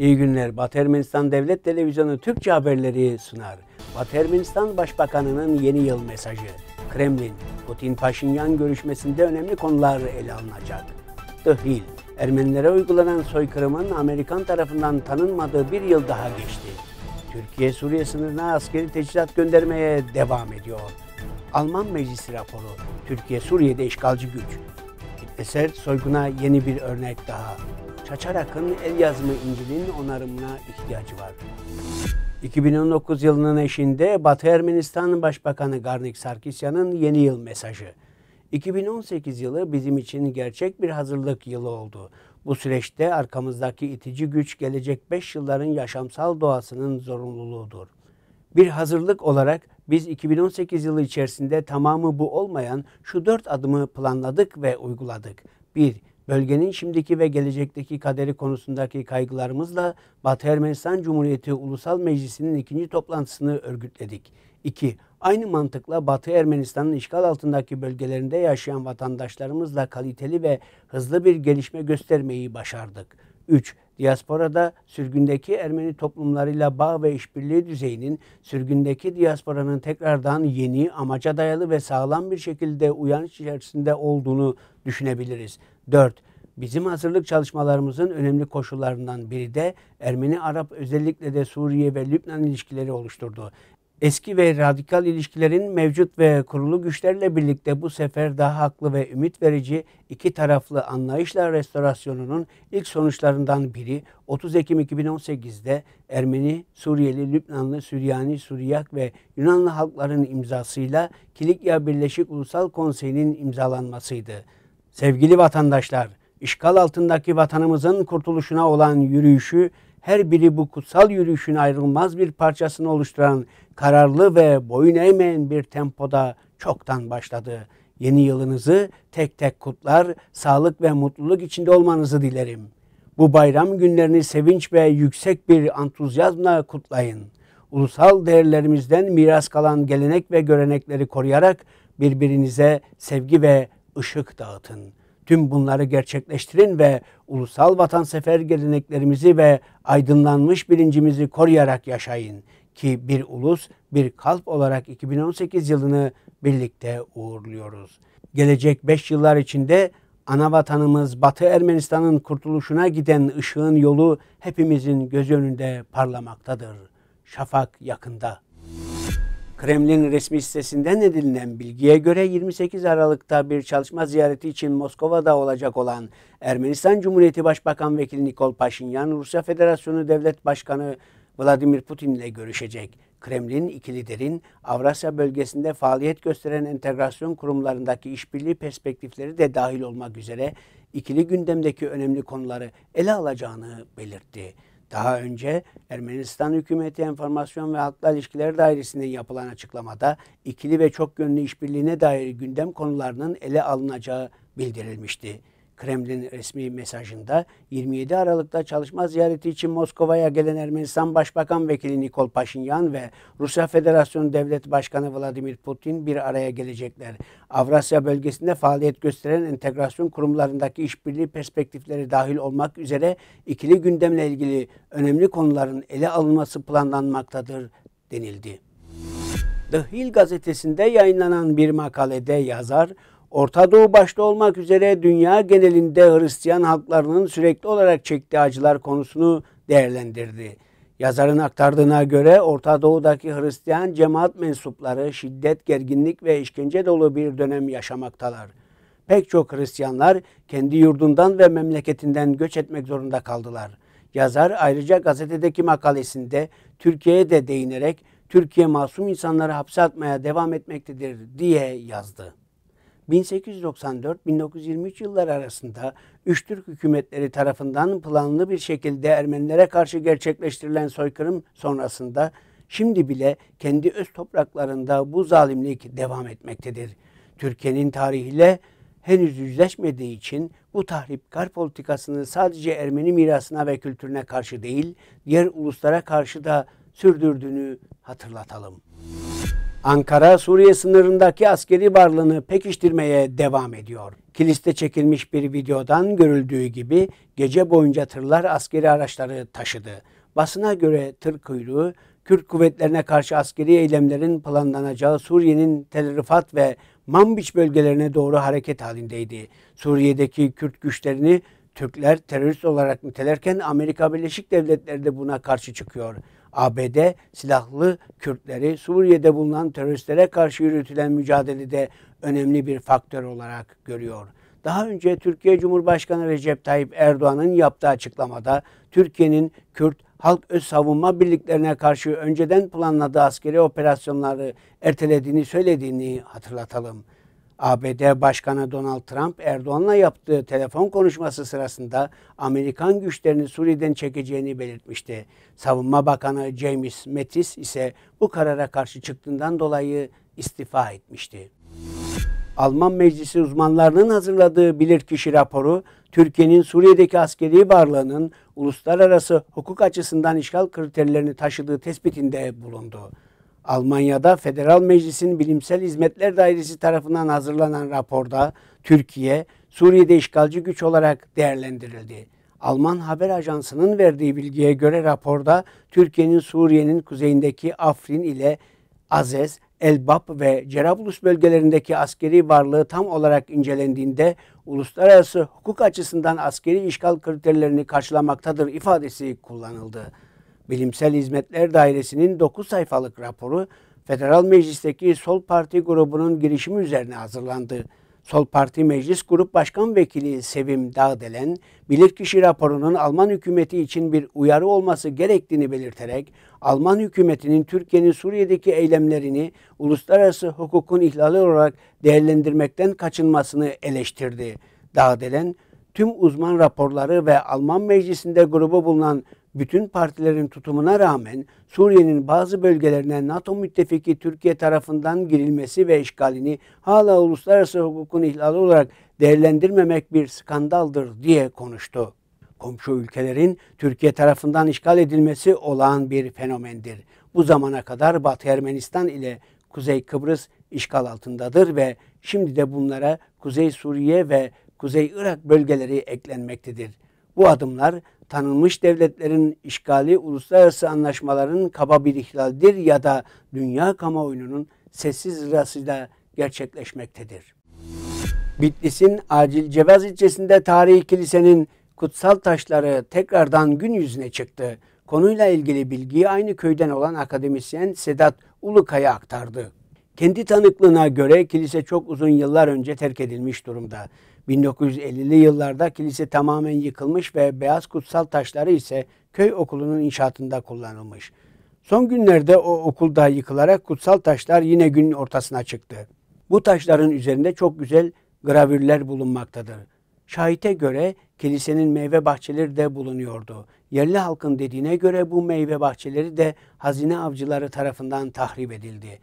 İyi günler. Batı Ermenistan Devlet Televizyonu Türkçe haberleri sunar. Batı Ermenistan Başbakanı'nın yeni yıl mesajı. Kremlin, Putin-Paşinyan görüşmesinde önemli konular ele alınacak. Hill, Ermenilere uygulanan soykırımın Amerikan tarafından tanınmadığı bir yıl daha geçti. Türkiye Suriye sınırına askeri teçhizat göndermeye devam ediyor. Alman Meclisi raporu, Türkiye Suriye'de işgalci güç. Eser soyguna yeni bir örnek daha. Çaçarak'ın el yazımı İncil'in onarımına ihtiyacı var. 2019 yılının eşinde Batı Ermenistan Başbakanı Garnik Sarkisyan'ın yeni yıl mesajı. 2018 yılı bizim için gerçek bir hazırlık yılı oldu. Bu süreçte arkamızdaki itici güç gelecek 5 yılların yaşamsal doğasının zorunluluğudur. Bir hazırlık olarak biz 2018 yılı içerisinde tamamı bu olmayan şu dört adımı planladık ve uyguladık. 1. Bölgenin şimdiki ve gelecekteki kaderi konusundaki kaygılarımızla Batı Ermenistan Cumhuriyeti Ulusal Meclisi'nin ikinci toplantısını örgütledik. 2. Aynı mantıkla Batı Ermenistan'ın işgal altındaki bölgelerinde yaşayan vatandaşlarımızla kaliteli ve hızlı bir gelişme göstermeyi başardık. 3. Diasporada sürgündeki Ermeni toplumlarıyla bağ ve işbirliği düzeyinin sürgündeki diasporanın tekrardan yeni, amaca dayalı ve sağlam bir şekilde uyanış içerisinde olduğunu düşünebiliriz. 4. Bizim hazırlık çalışmalarımızın önemli koşullarından biri de Ermeni-Arap özellikle de Suriye ve Lübnan ilişkileri oluşturdu eski ve radikal ilişkilerin mevcut ve kurulu güçlerle birlikte bu sefer daha haklı ve ümit verici iki taraflı anlayışla restorasyonunun ilk sonuçlarından biri 30 Ekim 2018'de Ermeni, Suriyeli, Lübnanlı, Süryani, Suriyak ve Yunanlı halkların imzasıyla Kilikya Birleşik Ulusal Konseyi'nin imzalanmasıydı. Sevgili vatandaşlar, işgal altındaki vatanımızın kurtuluşuna olan yürüyüşü her biri bu kutsal yürüyüşün ayrılmaz bir parçasını oluşturan kararlı ve boyun eğmeyen bir tempoda çoktan başladı. Yeni yılınızı tek tek kutlar, sağlık ve mutluluk içinde olmanızı dilerim. Bu bayram günlerini sevinç ve yüksek bir entuzyazmla kutlayın. Ulusal değerlerimizden miras kalan gelenek ve görenekleri koruyarak birbirinize sevgi ve ışık dağıtın. Tüm bunları gerçekleştirin ve ulusal vatansever geleneklerimizi ve aydınlanmış bilincimizi koruyarak yaşayın ki bir ulus, bir kalp olarak 2018 yılını birlikte uğurluyoruz. Gelecek 5 yıllar içinde ana vatanımız Batı Ermenistan'ın kurtuluşuna giden ışığın yolu hepimizin göz önünde parlamaktadır. Şafak yakında. Kremlin resmi sitesinden edinilen bilgiye göre 28 Aralık'ta bir çalışma ziyareti için Moskova'da olacak olan Ermenistan Cumhuriyeti Başbakan Vekili Nikol Paşinyan, Rusya Federasyonu Devlet Başkanı Vladimir Putin ile görüşecek. Kremlin iki liderin Avrasya bölgesinde faaliyet gösteren entegrasyon kurumlarındaki işbirliği perspektifleri de dahil olmak üzere ikili gündemdeki önemli konuları ele alacağını belirtti. Daha önce Ermenistan Hükümeti Enformasyon ve Halkla İlişkiler Dairesi'nden yapılan açıklamada ikili ve çok yönlü işbirliğine dair gündem konularının ele alınacağı bildirilmişti. Kremlin resmi mesajında 27 Aralık'ta çalışma ziyareti için Moskova'ya gelen Ermenistan Başbakan Vekili Nikol Paşinyan ve Rusya Federasyonu Devlet Başkanı Vladimir Putin bir araya gelecekler. Avrasya bölgesinde faaliyet gösteren entegrasyon kurumlarındaki işbirliği perspektifleri dahil olmak üzere ikili gündemle ilgili önemli konuların ele alınması planlanmaktadır denildi. The Hill gazetesinde yayınlanan bir makalede yazar, Orta Doğu başta olmak üzere dünya genelinde Hristiyan halklarının sürekli olarak çektiği acılar konusunu değerlendirdi. Yazarın aktardığına göre Orta Doğu'daki Hristiyan cemaat mensupları şiddet, gerginlik ve işkence dolu bir dönem yaşamaktalar. Pek çok Hristiyanlar kendi yurdundan ve memleketinden göç etmek zorunda kaldılar. Yazar ayrıca gazetedeki makalesinde Türkiye'ye de değinerek Türkiye masum insanları hapse atmaya devam etmektedir diye yazdı. 1894-1923 yılları arasında üç Türk hükümetleri tarafından planlı bir şekilde Ermenilere karşı gerçekleştirilen soykırım sonrasında şimdi bile kendi öz topraklarında bu zalimlik devam etmektedir. Türkiye'nin tarihiyle henüz yüzleşmediği için bu tahripkar politikasını sadece Ermeni mirasına ve kültürüne karşı değil, diğer uluslara karşı da sürdürdüğünü hatırlatalım. Ankara, Suriye sınırındaki askeri varlığını pekiştirmeye devam ediyor. Kiliste çekilmiş bir videodan görüldüğü gibi gece boyunca tırlar askeri araçları taşıdı. Basına göre tır kuyruğu Kürt kuvvetlerine karşı askeri eylemlerin planlanacağı Suriye'nin Tel Rifat ve Manbiç bölgelerine doğru hareket halindeydi. Suriye'deki Kürt güçlerini Türkler terörist olarak nitelerken Amerika Birleşik Devletleri de buna karşı çıkıyor. ABD silahlı Kürtleri Suriye'de bulunan teröristlere karşı yürütülen mücadelede önemli bir faktör olarak görüyor. Daha önce Türkiye Cumhurbaşkanı Recep Tayyip Erdoğan'ın yaptığı açıklamada Türkiye'nin Kürt Halk Öz Savunma Birliklerine karşı önceden planladığı askeri operasyonları ertelediğini söylediğini hatırlatalım. ABD Başkanı Donald Trump Erdoğan'la yaptığı telefon konuşması sırasında Amerikan güçlerini Suriye'den çekeceğini belirtmişti. Savunma Bakanı James Mattis ise bu karara karşı çıktığından dolayı istifa etmişti. Alman Meclisi uzmanlarının hazırladığı bilirkişi raporu, Türkiye'nin Suriye'deki askeri varlığının uluslararası hukuk açısından işgal kriterlerini taşıdığı tespitinde bulundu. Almanya'da Federal Meclis'in Bilimsel Hizmetler Dairesi tarafından hazırlanan raporda Türkiye, Suriye'de işgalci güç olarak değerlendirildi. Alman haber ajansının verdiği bilgiye göre raporda Türkiye'nin Suriye'nin kuzeyindeki Afrin ile Azez, Elbap ve Cerablus bölgelerindeki askeri varlığı tam olarak incelendiğinde uluslararası hukuk açısından askeri işgal kriterlerini karşılamaktadır ifadesi kullanıldı. Bilimsel Hizmetler Dairesi'nin 9 sayfalık raporu Federal Meclis'teki Sol Parti grubunun girişimi üzerine hazırlandı. Sol Parti Meclis Grup Başkan Vekili Sevim Dağdelen, bilirkişi raporunun Alman hükümeti için bir uyarı olması gerektiğini belirterek, Alman hükümetinin Türkiye'nin Suriye'deki eylemlerini uluslararası hukukun ihlali olarak değerlendirmekten kaçınmasını eleştirdi. Dağdelen, tüm uzman raporları ve Alman meclisinde grubu bulunan bütün partilerin tutumuna rağmen Suriye'nin bazı bölgelerine NATO müttefiki Türkiye tarafından girilmesi ve işgalini hala uluslararası hukukun ihlali olarak değerlendirmemek bir skandaldır diye konuştu. Komşu ülkelerin Türkiye tarafından işgal edilmesi olağan bir fenomendir. Bu zamana kadar Batı Ermenistan ile Kuzey Kıbrıs işgal altındadır ve şimdi de bunlara Kuzey Suriye ve Kuzey Irak bölgeleri eklenmektedir. Bu adımlar tanınmış devletlerin işgali uluslararası anlaşmaların kaba bir ihlaldir ya da dünya kamuoyunun sessiz rızasıyla gerçekleşmektedir. Bitlis'in Acil Cevaz ilçesinde tarihi kilisenin kutsal taşları tekrardan gün yüzüne çıktı. Konuyla ilgili bilgiyi aynı köyden olan akademisyen Sedat Ulukaya aktardı. Kendi tanıklığına göre kilise çok uzun yıllar önce terk edilmiş durumda. 1950'li yıllarda kilise tamamen yıkılmış ve beyaz kutsal taşları ise köy okulunun inşaatında kullanılmış. Son günlerde o okulda yıkılarak kutsal taşlar yine gün ortasına çıktı. Bu taşların üzerinde çok güzel gravürler bulunmaktadır. Şahite göre kilisenin meyve bahçeleri de bulunuyordu. Yerli halkın dediğine göre bu meyve bahçeleri de hazine avcıları tarafından tahrip edildi.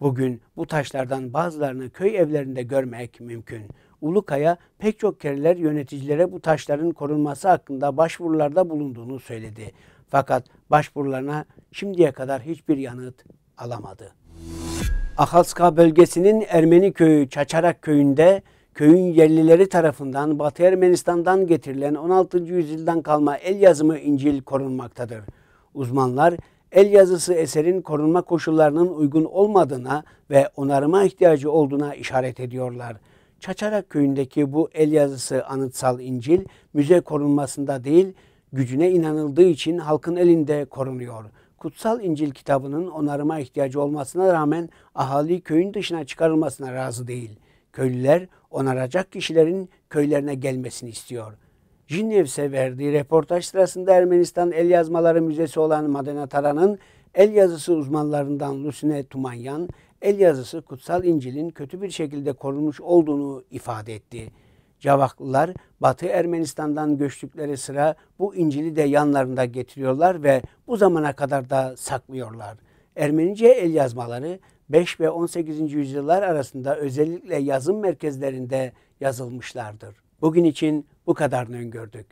Bugün bu taşlardan bazılarını köy evlerinde görmek mümkün. Ulukaya pek çok kereler yöneticilere bu taşların korunması hakkında başvurularda bulunduğunu söyledi. Fakat başvurularına şimdiye kadar hiçbir yanıt alamadı. Ahalska bölgesinin Ermeni köyü Çaçarak köyünde köyün yerlileri tarafından Batı Ermenistan'dan getirilen 16. yüzyıldan kalma el yazımı İncil korunmaktadır. Uzmanlar el yazısı eserin korunma koşullarının uygun olmadığına ve onarıma ihtiyacı olduğuna işaret ediyorlar. Çaçarak köyündeki bu el yazısı anıtsal İncil müze korunmasında değil, gücüne inanıldığı için halkın elinde korunuyor. Kutsal İncil kitabının onarıma ihtiyacı olmasına rağmen ahali köyün dışına çıkarılmasına razı değil. Köylüler onaracak kişilerin köylerine gelmesini istiyor. Jinevs'e verdiği reportaj sırasında Ermenistan El Yazmaları Müzesi olan Madena Taran'ın el yazısı uzmanlarından Lusine Tumanyan, el yazısı Kutsal İncil'in kötü bir şekilde korunmuş olduğunu ifade etti. Cavaklılar Batı Ermenistan'dan göçtükleri sıra bu İncil'i de yanlarında getiriyorlar ve bu zamana kadar da saklıyorlar. Ermenice el yazmaları 5 ve 18. yüzyıllar arasında özellikle yazım merkezlerinde yazılmışlardır. Bugün için bu kadarını öngördük.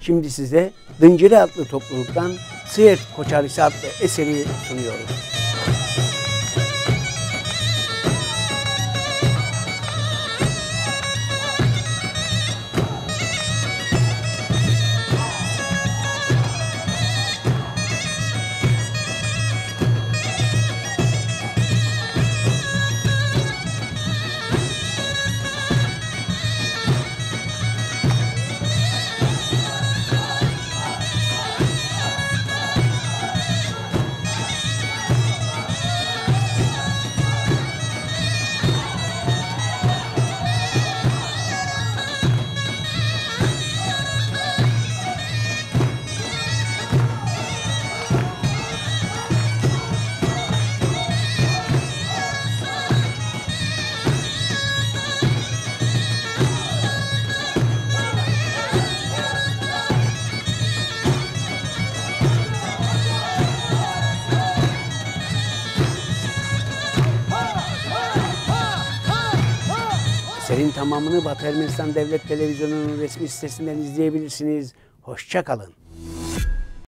Şimdi size Dıncırı adlı topluluktan Sıyır Koçarisi adlı eseri sunuyoruz. Gösterinin tamamını Batı Ermenistan Devlet Televizyonu'nun resmi sitesinden izleyebilirsiniz. Hoşçakalın.